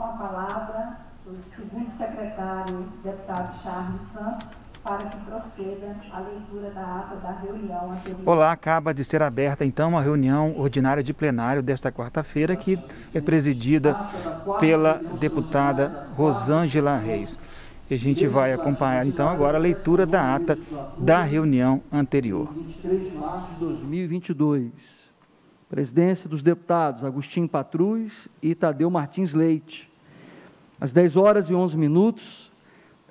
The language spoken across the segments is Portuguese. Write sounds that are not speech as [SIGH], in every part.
com a palavra o segundo secretário, deputado Charles Santos, para que proceda a leitura da ata da reunião anterior. Olá, acaba de ser aberta então a reunião ordinária de plenário desta quarta-feira, que é presidida pela deputada Rosângela Reis. E a gente vai acompanhar então agora a leitura da ata da reunião anterior. 23 de março de 2022. Presidência dos deputados Agostinho Patrus e Tadeu Martins Leite. Às 10 horas e 11 minutos,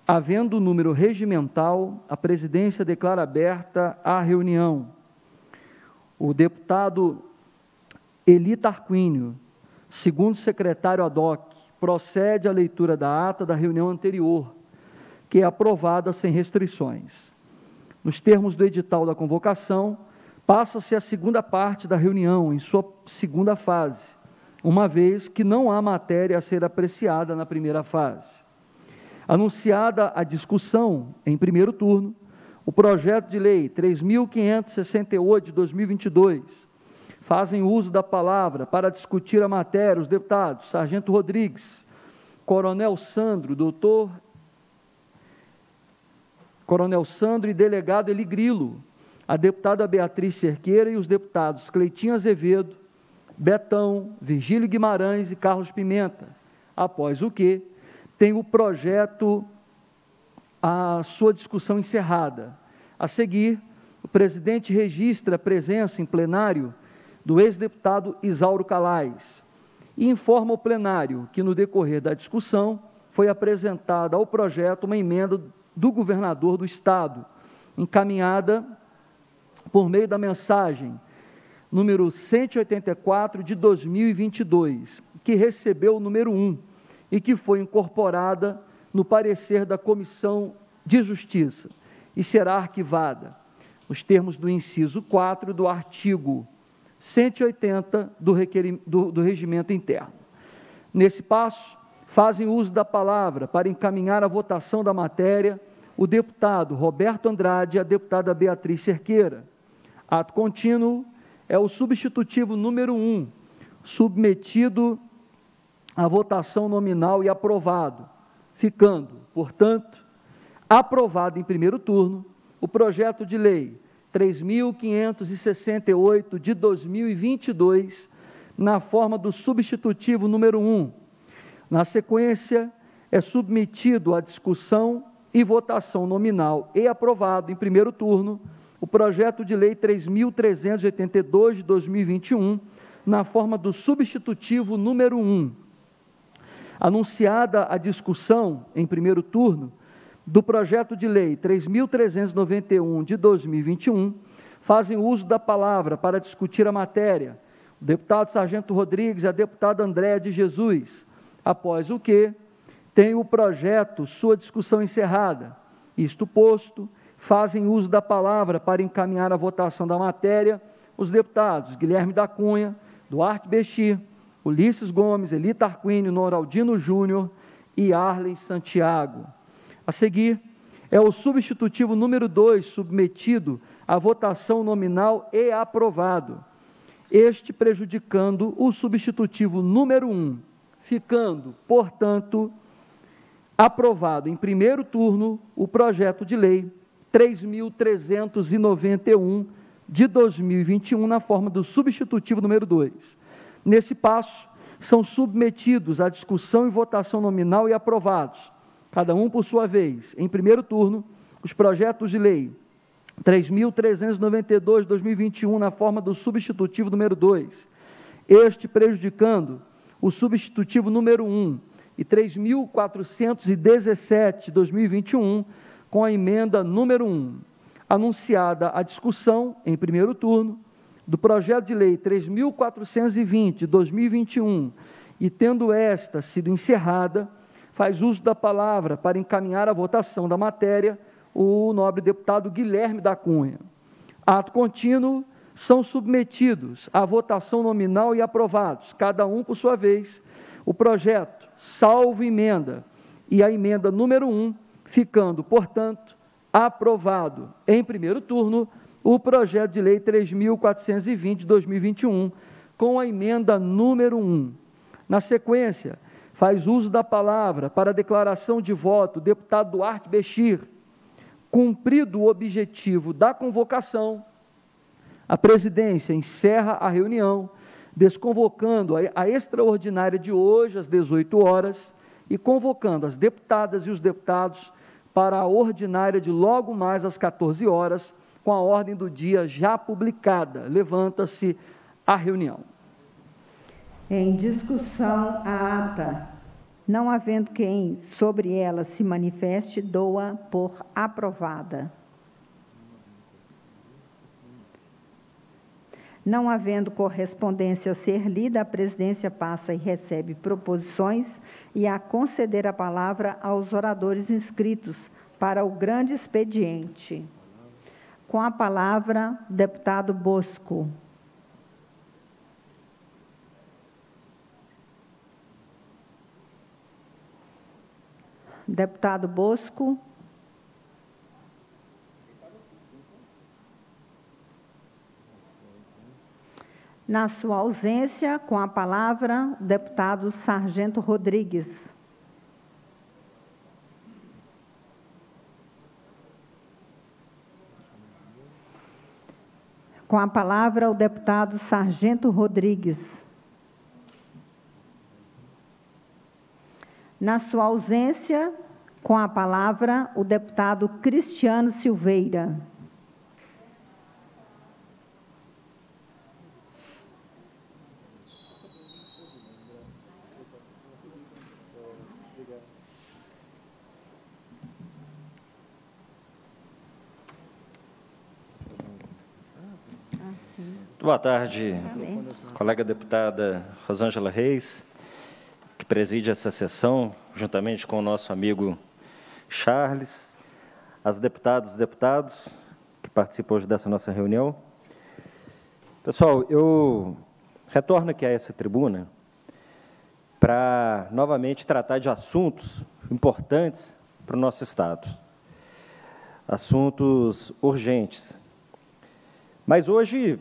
havendo o número regimental, a presidência declara aberta a reunião. O deputado Eli Tarquínio, segundo secretário ad hoc, procede à leitura da ata da reunião anterior que é aprovada sem restrições. Nos termos do edital da convocação, passa-se a segunda parte da reunião, em sua segunda fase, uma vez que não há matéria a ser apreciada na primeira fase. Anunciada a discussão em primeiro turno, o projeto de lei 3.568 de 2022 fazem uso da palavra para discutir a matéria os deputados Sargento Rodrigues, Coronel Sandro, doutor Coronel Sandro e delegado Eli Grilo, a deputada Beatriz Cerqueira e os deputados Cleitinho Azevedo, Betão, Virgílio Guimarães e Carlos Pimenta, após o que tem o projeto, a sua discussão encerrada. A seguir, o presidente registra a presença em plenário do ex-deputado Isauro Calais e informa o plenário que, no decorrer da discussão, foi apresentada ao projeto uma emenda do governador do estado, encaminhada por meio da mensagem número 184 de 2022, que recebeu o número 1 e que foi incorporada no parecer da Comissão de Justiça e será arquivada nos termos do inciso 4 do artigo 180 do, do, do regimento interno. Nesse passo, fazem uso da palavra para encaminhar a votação da matéria o deputado Roberto Andrade e a deputada Beatriz Cerqueira. Ato contínuo é o substitutivo número um, submetido à votação nominal e aprovado, ficando, portanto, aprovado em primeiro turno o projeto de lei 3.568 de 2022, na forma do substitutivo número 1. Na sequência, é submetido à discussão e votação nominal e aprovado em primeiro turno o projeto de lei 3.382 de 2021, na forma do substitutivo número 1. Anunciada a discussão em primeiro turno do projeto de lei 3.391 de 2021, fazem uso da palavra para discutir a matéria o deputado Sargento Rodrigues e a deputada Andréa de Jesus, após o que tem o projeto, sua discussão encerrada. Isto posto, fazem uso da palavra para encaminhar a votação da matéria os deputados Guilherme da Cunha, Duarte Bexi, Ulisses Gomes, Eli Tarquínio, Noraldino Júnior e Arley Santiago. A seguir, é o substitutivo número 2 submetido à votação nominal e aprovado, este prejudicando o substitutivo número 1, um, ficando, portanto, aprovado em primeiro turno o projeto de lei 3.391 de 2021, na forma do substitutivo número 2. Nesse passo, são submetidos à discussão e votação nominal e aprovados, cada um por sua vez, em primeiro turno, os projetos de lei 3.392 de 2021, na forma do substitutivo número 2, este prejudicando o substitutivo número 1, e 3.417, 2021, com a emenda número 1, anunciada a discussão, em primeiro turno, do projeto de lei 3.420, de 2021, e tendo esta sido encerrada, faz uso da palavra para encaminhar a votação da matéria o nobre deputado Guilherme da Cunha. Ato contínuo, são submetidos à votação nominal e aprovados, cada um por sua vez, o projeto, salvo emenda, e a emenda número 1, um, ficando, portanto, aprovado em primeiro turno o projeto de lei 3.420 de 2021, com a emenda número 1. Na sequência, Faz uso da palavra para declaração de voto, deputado Duarte Bechir. Cumprido o objetivo da convocação, a presidência encerra a reunião, desconvocando a extraordinária de hoje, às 18 horas, e convocando as deputadas e os deputados para a ordinária de logo mais às 14 horas, com a ordem do dia já publicada. Levanta-se a reunião. Em discussão, a ata, não havendo quem sobre ela se manifeste, doa por aprovada. Não havendo correspondência a ser lida, a presidência passa e recebe proposições e a conceder a palavra aos oradores inscritos para o grande expediente. Com a palavra, deputado Bosco. Deputado Bosco. Na sua ausência, com a palavra, o deputado Sargento Rodrigues. Com a palavra, o deputado Sargento Rodrigues. Na sua ausência, com a palavra, o deputado Cristiano Silveira. Boa tarde, colega deputada Rosângela Reis que preside essa sessão, juntamente com o nosso amigo Charles, as deputadas e deputados que participam hoje dessa nossa reunião. Pessoal, eu retorno aqui a essa tribuna para novamente tratar de assuntos importantes para o nosso Estado, assuntos urgentes. Mas hoje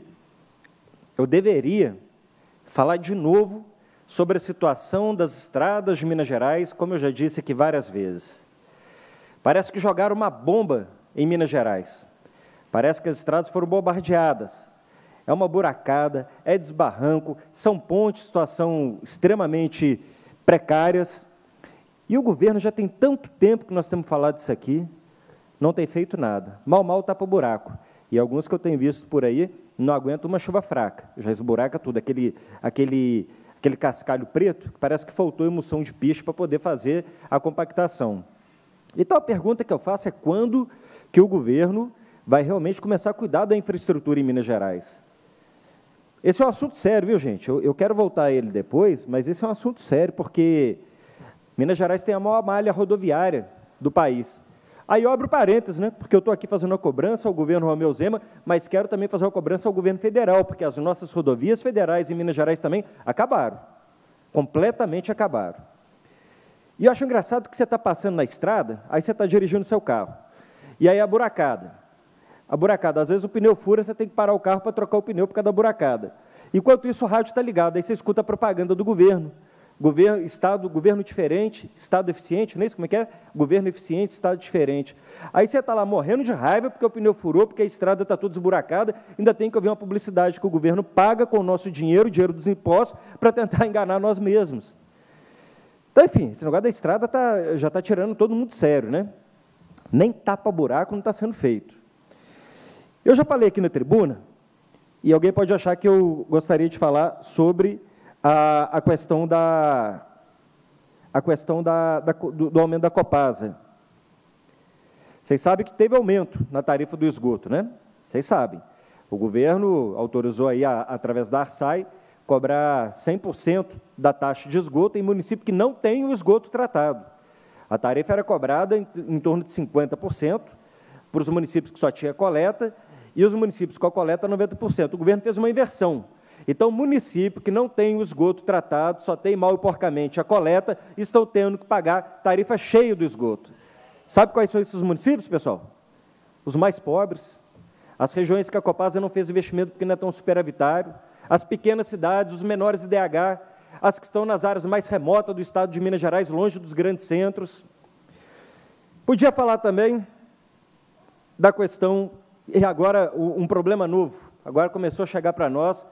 eu deveria falar de novo sobre a situação das estradas de Minas Gerais, como eu já disse aqui várias vezes. Parece que jogaram uma bomba em Minas Gerais. Parece que as estradas foram bombardeadas. É uma buracada, é desbarranco, são pontes, situação extremamente precárias. E o governo já tem tanto tempo que nós temos falado disso aqui, não tem feito nada. Mal, mal tapa o buraco. E alguns que eu tenho visto por aí não aguentam uma chuva fraca. Já esburaca tudo. Aquele, aquele aquele cascalho preto, que parece que faltou emulsão de piche para poder fazer a compactação. Então, a pergunta que eu faço é quando que o governo vai realmente começar a cuidar da infraestrutura em Minas Gerais? Esse é um assunto sério, viu, gente? Eu, eu quero voltar a ele depois, mas esse é um assunto sério, porque Minas Gerais tem a maior malha rodoviária do país. Aí eu abro parênteses, né? porque eu estou aqui fazendo uma cobrança ao governo Romeu Zema, mas quero também fazer uma cobrança ao governo federal, porque as nossas rodovias federais em Minas Gerais também acabaram. Completamente acabaram. E eu acho engraçado que você está passando na estrada, aí você está dirigindo seu carro. E aí a buracada. A buracada, às vezes o pneu fura, você tem que parar o carro para trocar o pneu por causa da buracada. Enquanto isso, o rádio está ligado, aí você escuta a propaganda do governo Governo, estado, governo diferente, Estado eficiente, não é isso? Como é que é? Governo eficiente, Estado diferente. Aí você está lá morrendo de raiva porque o pneu furou, porque a estrada está toda esburacada, ainda tem que haver uma publicidade que o governo paga com o nosso dinheiro, o dinheiro dos impostos, para tentar [LAUGHS] enganar nós mesmos. Então, enfim, esse negócio da estrada tá, já está tirando todo mundo sério, né? Nem tapa-buraco não está sendo feito. Eu já falei aqui na tribuna, e alguém pode achar que eu gostaria de falar sobre a, a questão da a questão da, da do, do, aumento da Copasa. Vocês sabem que teve aumento na tarifa do esgoto, né? Vocês sabem. O governo autorizou aí, a, através da Arsai, cobrar 100% da taxa de esgoto em município que não tem o esgoto tratado. A tarifa era cobrada em, em torno de 50% para os municípios que só tinha coleta e os municípios com a coleta 90%. O governo fez uma inversão. Então, município que não tem o esgoto tratado, só tem mal e porcamente a coleta, estão tendo que pagar tarifa cheia do esgoto. Sabe quais são esses municípios, pessoal? Os mais pobres, as regiões que a Copasa não fez investimento porque não é tão superavitário, as pequenas cidades, os menores IDH, as que estão nas áreas mais remotas do estado de Minas Gerais, longe dos grandes centros. Podia falar também da questão, e agora um problema novo, agora começou a chegar para nós,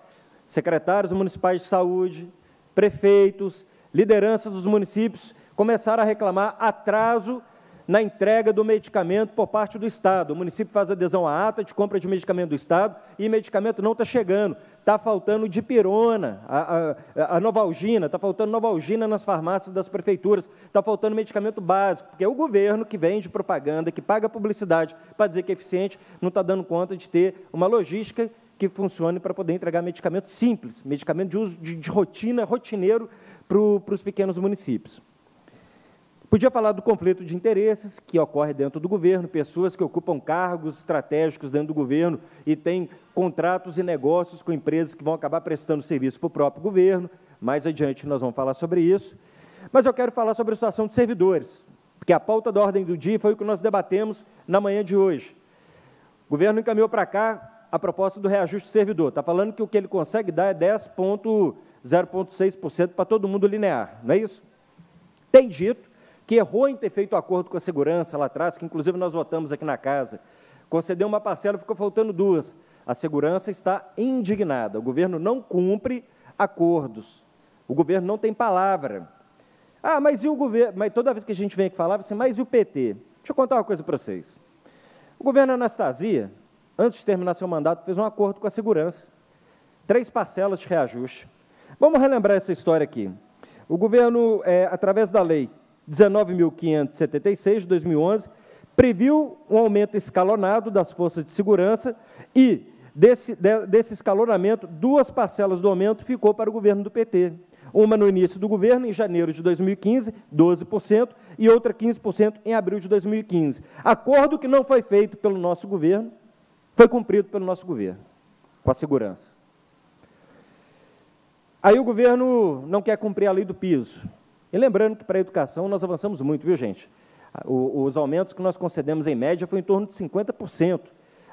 secretários municipais de saúde, prefeitos, lideranças dos municípios começaram a reclamar atraso na entrega do medicamento por parte do Estado. O município faz adesão à ata de compra de medicamento do Estado e medicamento não está chegando. Está faltando dipirona, a, a, a novalgina, está faltando novalgina nas farmácias das prefeituras, está faltando medicamento básico, porque é o governo que vende propaganda, que paga publicidade para dizer que é eficiente, não está dando conta de ter uma logística que funcione para poder entregar medicamento simples, medicamento de uso de, de rotina, rotineiro para os pequenos municípios. Podia falar do conflito de interesses que ocorre dentro do governo, pessoas que ocupam cargos estratégicos dentro do governo e têm contratos e negócios com empresas que vão acabar prestando serviço para o próprio governo. Mais adiante nós vamos falar sobre isso. Mas eu quero falar sobre a situação de servidores, porque a pauta da ordem do dia foi o que nós debatemos na manhã de hoje. O governo encaminhou para cá a proposta do reajuste servidor. Está falando que o que ele consegue dar é 10,0,6% para todo mundo linear, não é isso? Tem dito que errou em ter feito o acordo com a segurança lá atrás, que inclusive nós votamos aqui na casa, concedeu uma parcela, ficou faltando duas. A segurança está indignada. O governo não cumpre acordos. O governo não tem palavra. Ah, mas e o governo? Mas toda vez que a gente vem aqui falar, você, mas e o PT? Deixa eu contar uma coisa para vocês. O governo Anastasia, antes de terminar seu mandato, fez um acordo com a segurança. Três parcelas de reajuste. Vamos relembrar essa história aqui. O governo, é, através da lei 19.576 de 2011, previu um aumento escalonado das forças de segurança e, desse, desse escalonamento, duas parcelas do aumento ficou para o governo do PT. Uma no início do governo, em janeiro de 2015, 12%, e outra 15% em abril de 2015. Acordo que não foi feito pelo nosso governo, foi cumprido pelo nosso governo, com a segurança. Aí o governo não quer cumprir a lei do piso. E lembrando que para a educação nós avançamos muito, viu, gente? os aumentos que nós concedemos em média foi em torno de 50%.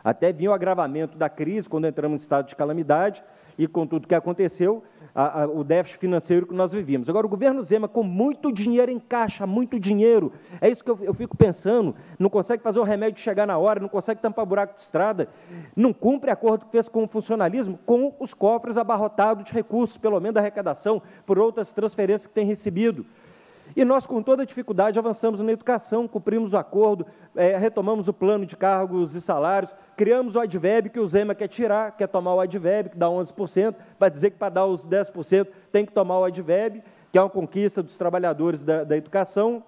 Até vinha o agravamento da crise, quando entramos em estado de calamidade, e com tudo que aconteceu, a, a, o déficit financeiro que nós vivíamos. Agora, o governo Zema, com muito dinheiro em caixa, muito dinheiro, é isso que eu, eu fico pensando, não consegue fazer o remédio chegar na hora, não consegue tampar buraco de estrada, não cumpre acordo que fez com o funcionalismo, com os cofres abarrotados de recursos, pelo menos da arrecadação, por outras transferências que tem recebido. E nós, com toda dificuldade, avançamos na educação, cumprimos o acordo, é, retomamos o plano de cargos e salários, criamos o adveb que o Zema quer tirar, quer tomar o adveb, que dá 11%, para dizer que para dar os 10% tem que tomar o adveb, que é uma conquista dos trabalhadores da, da educação,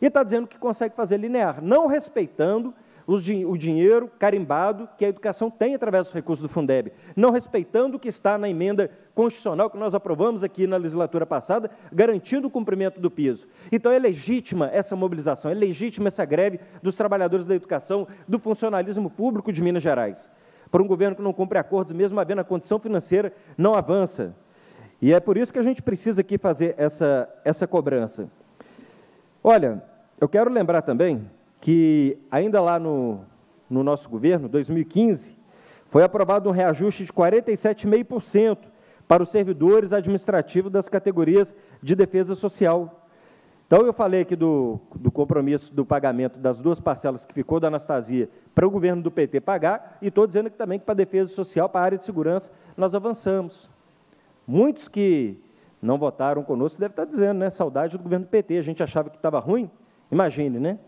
e está dizendo que consegue fazer linear, não respeitando o dinheiro carimbado que a educação tem através dos recursos do Fundeb, não respeitando o que está na emenda constitucional que nós aprovamos aqui na legislatura passada, garantindo o cumprimento do piso. Então é legítima essa mobilização, é legítima essa greve dos trabalhadores da educação, do funcionalismo público de Minas Gerais. Por um governo que não cumpre acordos, mesmo havendo a condição financeira, não avança. E é por isso que a gente precisa aqui fazer essa, essa cobrança. Olha, eu quero lembrar também que ainda lá no, no nosso governo, 2015, foi aprovado um reajuste de 47,5% para os servidores administrativos das categorias de defesa social. Então, eu falei aqui do, do compromisso do pagamento das duas parcelas que ficou da Anastasia para o governo do PT pagar, e estou dizendo que também que para a defesa social, para a área de segurança, nós avançamos. Muitos que não votaram conosco devem estar dizendo, né? Saudade do governo do PT, a gente achava que estava ruim. Imagine, né?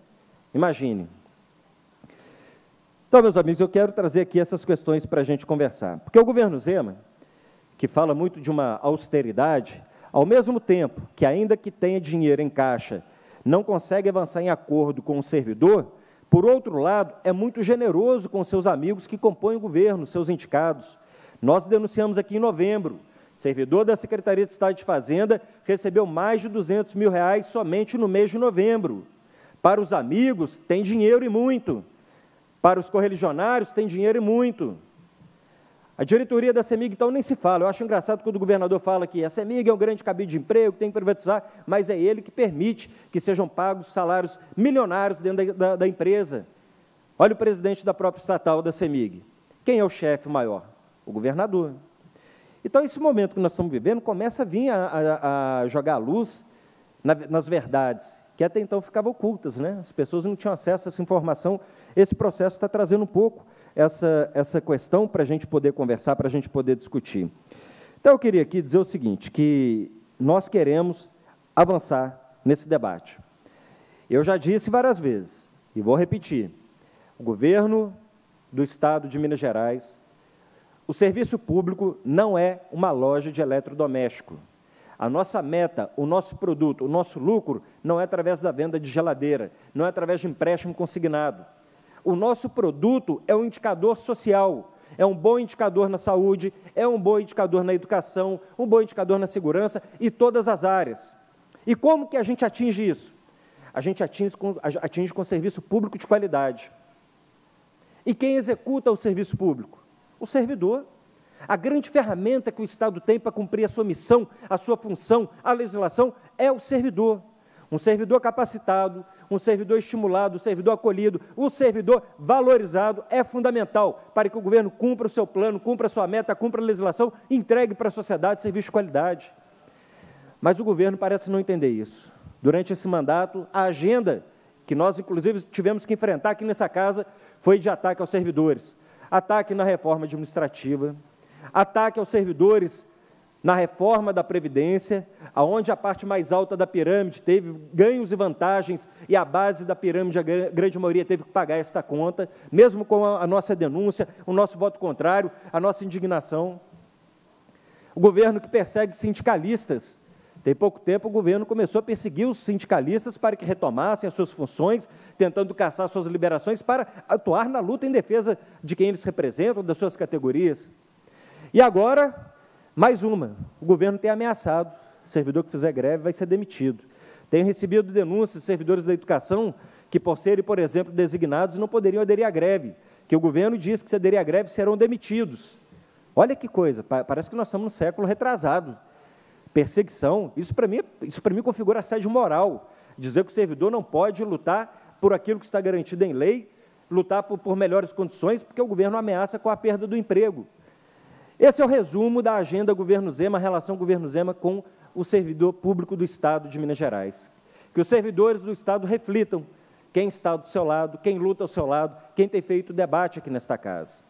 Imagine. Então, meus amigos, eu quero trazer aqui essas questões para a gente conversar. Porque o governo Zema, que fala muito de uma austeridade, ao mesmo tempo que, ainda que tenha dinheiro em caixa, não consegue avançar em acordo com o servidor, por outro lado, é muito generoso com seus amigos que compõem o governo, seus indicados. Nós denunciamos aqui em novembro, servidor da Secretaria de Estado de Fazenda recebeu mais de 200 mil reais somente no mês de novembro. Para os amigos, tem dinheiro e muito. Para os correligionários, tem dinheiro e muito. A diretoria da CEMIG, então, nem se fala. Eu acho engraçado quando o governador fala que a CEMIG é um grande cabide de emprego, tem que privatizar, mas é ele que permite que sejam pagos salários milionários dentro da, da, da empresa. Olha o presidente da própria estatal da CEMIG. Quem é o chefe maior? O governador. Então, esse momento que nós estamos vivendo começa a vir a, a, a jogar a luz na, nas verdades, que até então ficavam ocultas, né? as pessoas não tinham acesso a essa informação. Esse processo está trazendo um pouco essa, essa questão para a gente poder conversar, para a gente poder discutir. Então, eu queria aqui dizer o seguinte, que nós queremos avançar nesse debate. Eu já disse várias vezes, e vou repetir, o governo do Estado de Minas Gerais, o serviço público não é uma loja de eletrodoméstico. A nossa meta, o nosso produto, o nosso lucro não é através da venda de geladeira, não é através de empréstimo consignado. O nosso produto é um indicador social, é um bom indicador na saúde, é um bom indicador na educação, um bom indicador na segurança e todas as áreas. E como que a gente atinge isso? A gente atinge com, atinge com serviço público de qualidade. E quem executa o serviço público? O servidor. A grande ferramenta que o Estado tem para cumprir a sua missão, a sua função, a legislação, é o servidor. Um servidor capacitado, um servidor estimulado, um servidor acolhido, um servidor valorizado é fundamental para que o governo cumpra o seu plano, cumpra a sua meta, cumpra a legislação, entregue para a sociedade serviço de qualidade. Mas o governo parece não entender isso. Durante esse mandato, a agenda que nós, inclusive, tivemos que enfrentar aqui nessa casa foi de ataque aos servidores. Ataque na reforma administrativa, ataque aos servidores na reforma da Previdência, aonde a parte mais alta da pirâmide teve ganhos e vantagens e a base da pirâmide, a grande maioria, teve que pagar esta conta, mesmo com a nossa denúncia, o nosso voto contrário, a nossa indignação. O governo que persegue sindicalistas, tem pouco tempo, o governo começou a perseguir os sindicalistas para que retomassem as suas funções, tentando caçar suas liberações para atuar na luta em defesa de quem eles representam, das suas categorias. E agora, mais uma: o governo tem ameaçado, o servidor que fizer greve vai ser demitido. Tenho recebido denúncias de servidores da educação que, por serem, por exemplo, designados, não poderiam aderir à greve, que o governo diz que, se aderir à greve, serão demitidos. Olha que coisa, parece que nós estamos no século retrasado perseguição, isso para mim, isso para mim configura assédio moral. Dizer que o servidor não pode lutar por aquilo que está garantido em lei, lutar por, por melhores condições, porque o governo ameaça com a perda do emprego. Esse é o resumo da agenda governo Zema, a relação governo Zema com o servidor público do Estado de Minas Gerais. Que os servidores do Estado reflitam quem está do seu lado, quem luta ao seu lado, quem tem feito debate aqui nesta casa.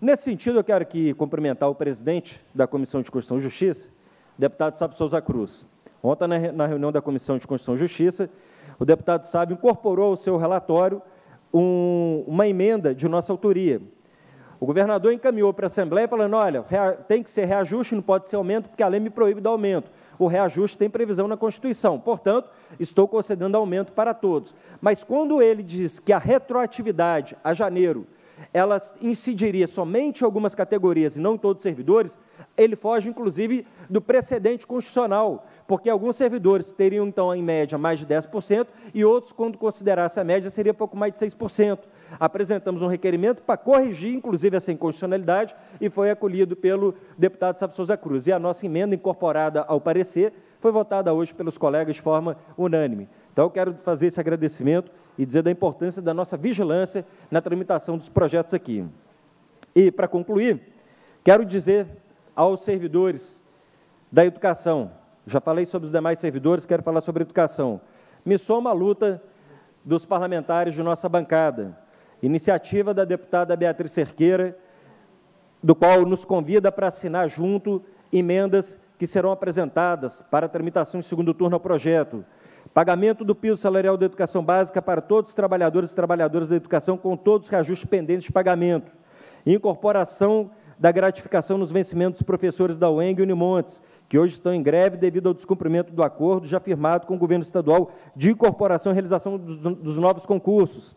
Nesse sentido, eu quero aqui cumprimentar o presidente da Comissão de Constituição e Justiça, deputado Sábio Souza Cruz. Ontem, na reunião da Comissão de Constituição e Justiça, o deputado Sábio incorporou ao seu relatório um, uma emenda de nossa autoria. O governador encaminhou para a Assembleia falando, olha, tem que ser reajuste, não pode ser aumento, porque a lei me proíbe dar aumento. O reajuste tem previsão na Constituição, portanto, estou concedendo aumento para todos. Mas quando ele diz que a retroatividade a janeiro ela incidiria somente em algumas categorias e não em todos os servidores, ele foge, inclusive, do precedente constitucional, porque alguns servidores teriam, então, em média, mais de 10%, e outros, quando considerasse a média, seria pouco mais de 6%. Apresentamos um requerimento para corrigir, inclusive, essa inconstitucionalidade, e foi acolhido pelo deputado Sábio Souza Cruz. E a nossa emenda, incorporada ao parecer, foi votada hoje pelos colegas de forma unânime. Então, eu quero fazer esse agradecimento e dizer da importância da nossa vigilância na tramitação dos projetos aqui. E, para concluir, quero dizer aos servidores da educação, já falei sobre os demais servidores, quero falar sobre educação. Me soma a luta dos parlamentares de nossa bancada, iniciativa da deputada Beatriz Cerqueira, do qual nos convida para assinar junto emendas que serão apresentadas para tramitação em segundo turno ao projeto. Pagamento do piso salarial da educação básica para todos os trabalhadores e trabalhadoras da educação, com todos os reajustes pendentes de pagamento. Incorporação da gratificação nos vencimentos dos professores da UENG e Unimontes, que hoje estão em greve devido ao descumprimento do acordo já firmado com o governo estadual de incorporação e realização dos, dos novos concursos.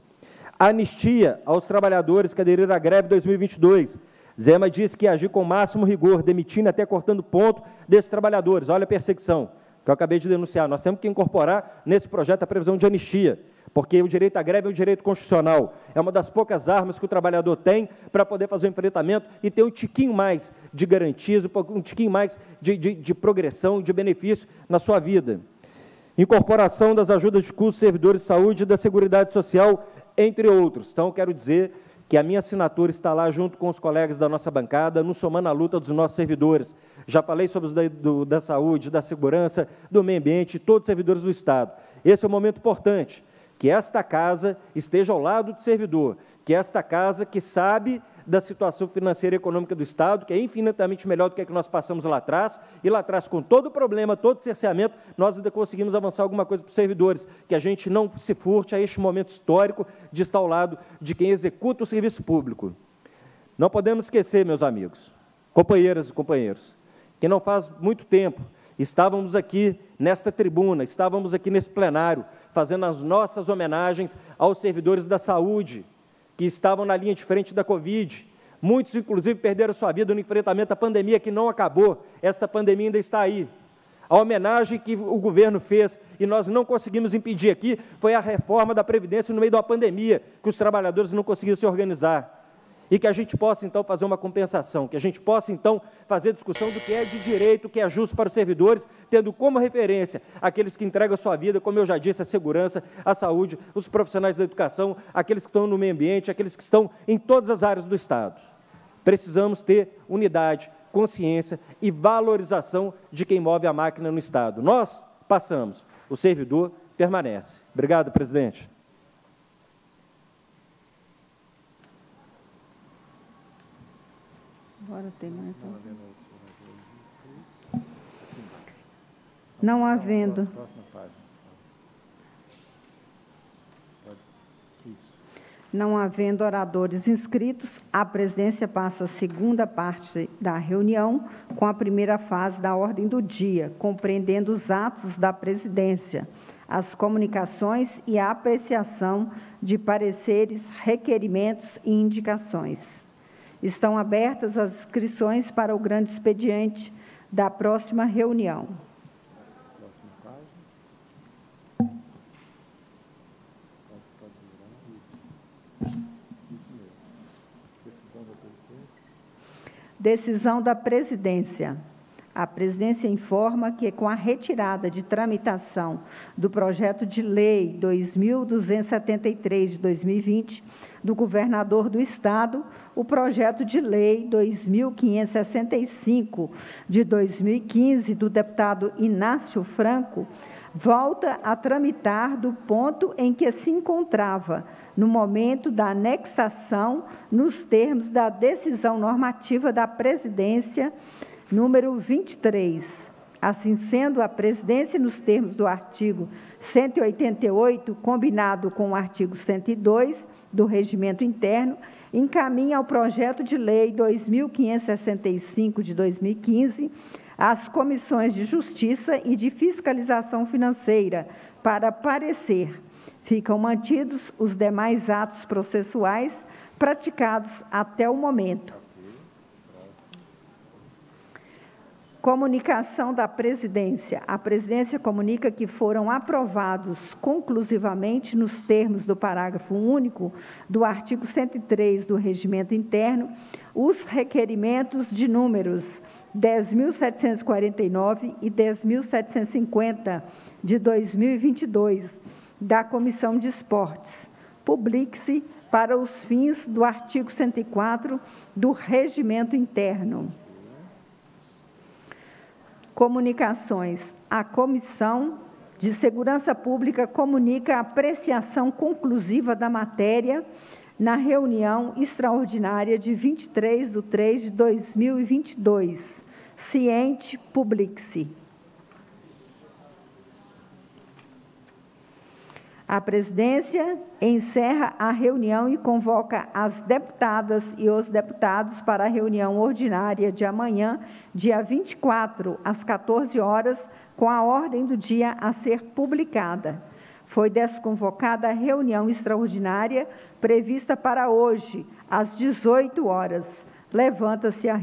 Anistia aos trabalhadores que aderiram à greve 2022. Zema disse que agir com máximo rigor, demitindo até cortando ponto desses trabalhadores. Olha a perseguição que eu acabei de denunciar. Nós temos que incorporar nesse projeto a previsão de anistia, porque o direito à greve é um direito constitucional. É uma das poucas armas que o trabalhador tem para poder fazer o enfrentamento e ter um tiquinho mais de garantias, um tiquinho mais de, de, de progressão, de benefício na sua vida. Incorporação das ajudas de custo servidores de saúde e da Seguridade Social, entre outros. Então, quero dizer que a minha assinatura está lá junto com os colegas da nossa bancada, no Somando a Luta dos nossos servidores. Já falei sobre os da, do, da saúde, da segurança, do meio ambiente, todos os servidores do Estado. Esse é um momento importante, que esta casa esteja ao lado do servidor, que esta casa que sabe da situação financeira e econômica do Estado, que é infinitamente melhor do que a que nós passamos lá atrás, e lá atrás, com todo o problema, todo o cerceamento, nós ainda conseguimos avançar alguma coisa para os servidores, que a gente não se furte a este momento histórico de estar ao lado de quem executa o serviço público. Não podemos esquecer, meus amigos, companheiras e companheiros, que não faz muito tempo estávamos aqui nesta tribuna, estávamos aqui nesse plenário, fazendo as nossas homenagens aos servidores da saúde, que estavam na linha de frente da Covid. Muitos, inclusive, perderam sua vida no enfrentamento à pandemia que não acabou. Esta pandemia ainda está aí. A homenagem que o governo fez e nós não conseguimos impedir aqui foi a reforma da Previdência no meio da pandemia, que os trabalhadores não conseguiram se organizar e que a gente possa então fazer uma compensação, que a gente possa então fazer discussão do que é de direito, que é justo para os servidores, tendo como referência aqueles que entregam a sua vida, como eu já disse, a segurança, a saúde, os profissionais da educação, aqueles que estão no meio ambiente, aqueles que estão em todas as áreas do Estado. Precisamos ter unidade, consciência e valorização de quem move a máquina no Estado. Nós passamos, o servidor permanece. Obrigado, presidente. Agora tem mais um. Não havendo. Não havendo oradores inscritos, a presidência passa a segunda parte da reunião com a primeira fase da ordem do dia, compreendendo os atos da presidência, as comunicações e a apreciação de pareceres, requerimentos e indicações. Estão abertas as inscrições para o grande expediente da próxima reunião. Decisão da presidência. A presidência informa que, com a retirada de tramitação do projeto de lei 2273 de 2020 do governador do estado, o projeto de lei 2565 de 2015 do deputado Inácio Franco volta a tramitar do ponto em que se encontrava no momento da anexação nos termos da decisão normativa da presidência número 23. Assim sendo, a presidência, nos termos do artigo 188, combinado com o artigo 102 do Regimento Interno, encaminha o projeto de lei 2565 de 2015 às comissões de Justiça e de Fiscalização Financeira para parecer. Ficam mantidos os demais atos processuais praticados até o momento. Comunicação da presidência. A presidência comunica que foram aprovados conclusivamente, nos termos do parágrafo único do artigo 103 do Regimento Interno, os requerimentos de números 10.749 e 10.750 de 2022 da Comissão de Esportes. Publique-se para os fins do artigo 104 do Regimento Interno. Comunicações. A Comissão de Segurança Pública comunica a apreciação conclusiva da matéria na reunião extraordinária de 23 de 3 de 2022. Ciente, publique-se. A presidência encerra a reunião e convoca as deputadas e os deputados para a reunião ordinária de amanhã, dia 24, às 14 horas, com a ordem do dia a ser publicada. Foi desconvocada a reunião extraordinária prevista para hoje, às 18 horas. Levanta-se a